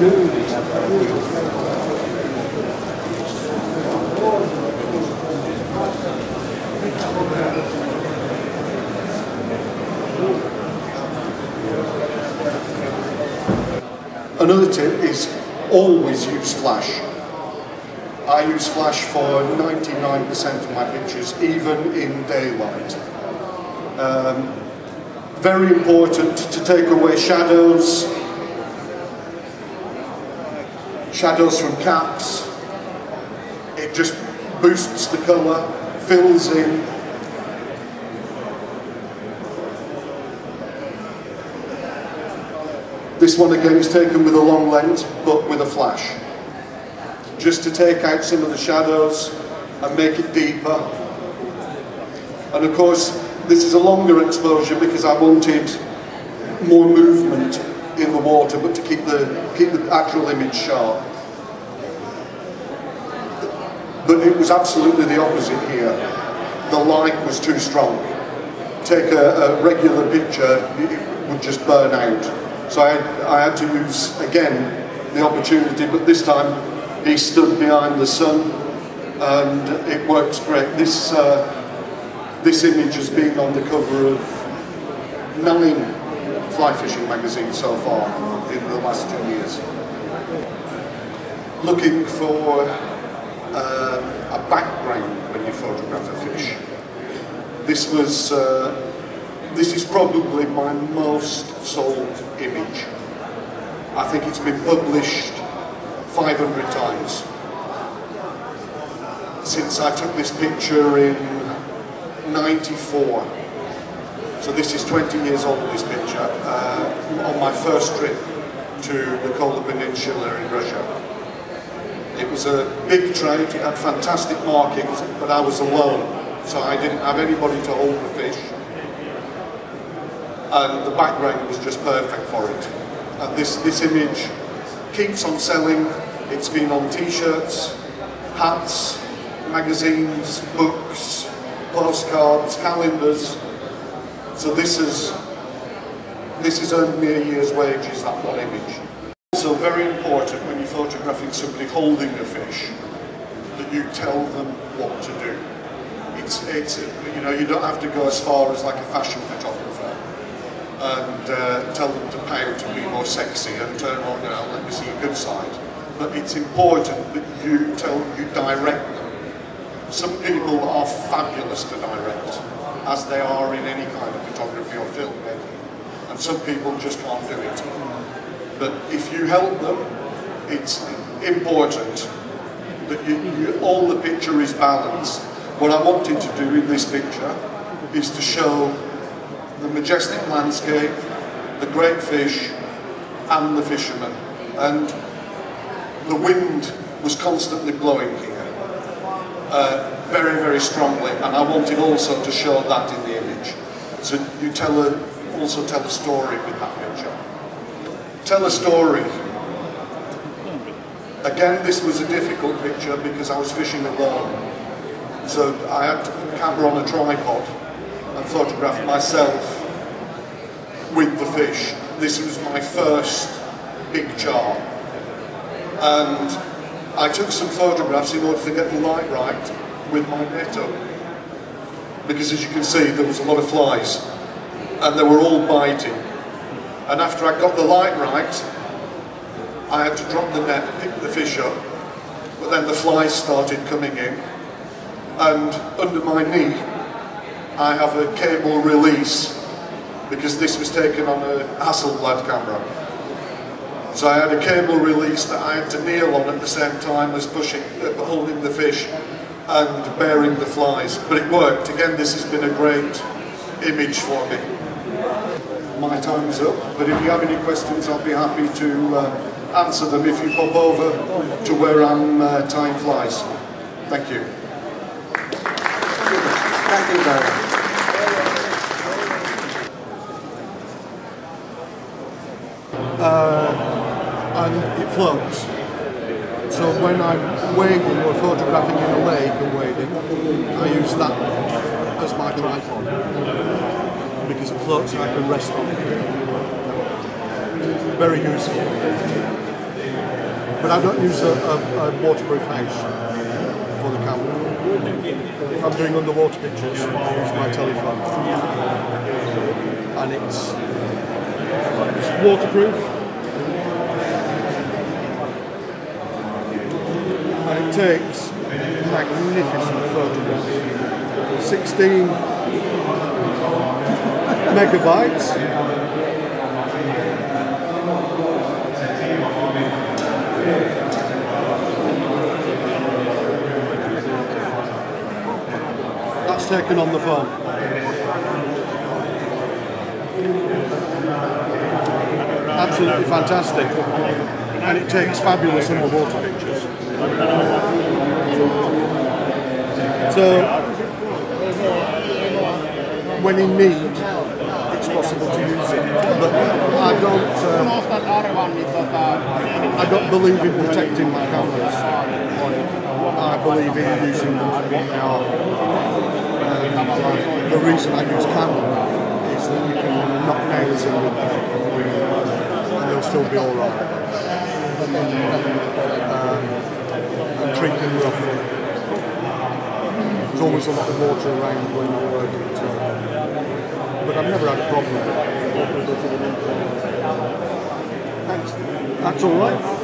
Another tip is always use flash. I use flash for 99% of my pictures, even in daylight. Um, very important to take away shadows, shadows from caps. It just boosts the colour, fills in, This one again is taken with a long lens, but with a flash. Just to take out some of the shadows and make it deeper. And of course, this is a longer exposure because I wanted more movement water, but to keep the, keep the actual image sharp. But it was absolutely the opposite here. The light was too strong. Take a, a regular picture, it would just burn out. So I had, I had to use, again, the opportunity, but this time he stood behind the sun and it works great. This, uh, this image has been on the cover of nine fly fishing magazine so far in the last two years. Looking for uh, a background when you photograph a fish. This was uh, this is probably my most sold image. I think it's been published 500 times. Since I took this picture in 94. So this is 20 years old, this picture, uh, on my first trip to the Kola Peninsula in Russia. It was a big trout, it had fantastic markings, but I was alone, so I didn't have anybody to hold the fish and the background was just perfect for it. And this, this image keeps on selling. It's been on t-shirts, hats, magazines, books, postcards, calendars. So this is this earned me a year's wages, that one image. Also very important when you're photographing somebody holding a fish, that you tell them what to do. It's, it's, you know, you don't have to go as far as like a fashion photographer and uh, tell them to pout to be more sexy and turn around and let me see a good side. But it's important that you tell, you direct them. Some people are fabulous to direct, as they are in any kind of photography or film, and some people just can't do it. But if you help them, it's important that you, you, all the picture is balanced. What I wanted to do in this picture is to show the majestic landscape, the great fish, and the fishermen. And the wind was constantly blowing here, uh, very, very strongly, and I wanted also to show that in the image. So you tell a, also tell a story with that picture. Tell a story. Again, this was a difficult picture because I was fishing alone. So I had the camera on a tripod and photographed myself with the fish. This was my first big char. And I took some photographs in order to get the light right with my net up. Because as you can see, there was a lot of flies and they were all biting. And after I got the light right, I had to drop the net, pick the fish up, but then the flies started coming in. And under my knee, I have a cable release because this was taken on a Hasselblad camera. So I had a cable release that I had to kneel on at the same time as pushing, uh, holding the fish and bearing the flies. But it worked. Again, this has been a great image for me. My time is up, but if you have any questions, I'll be happy to uh, answer them if you pop over to where I'm uh, tying flies. Thank you. Thank you very much. uh, and it floats. So when I'm wading or photographing in a lake and wading, I use that as my tripod because it floats and I can rest on it. Very useful. But I don't use a, a, a waterproof house for the camera. If I'm doing underwater pictures, I use my telephone. And it's, it's waterproof. And it takes magnificent photographs. 16 megabytes. That's taken on the phone. Absolutely fantastic. And it takes fabulous underwater pictures. So, when in need, it's possible to use it. But I don't, uh, I don't believe in protecting my cameras. I believe in using them for what they are. And the reason I use Canon is that you can knock nails in with them and they'll still be alright. Roughly. There's always a lot of water around when you're working. So. But I've never had a problem with it. Thanks. That's alright.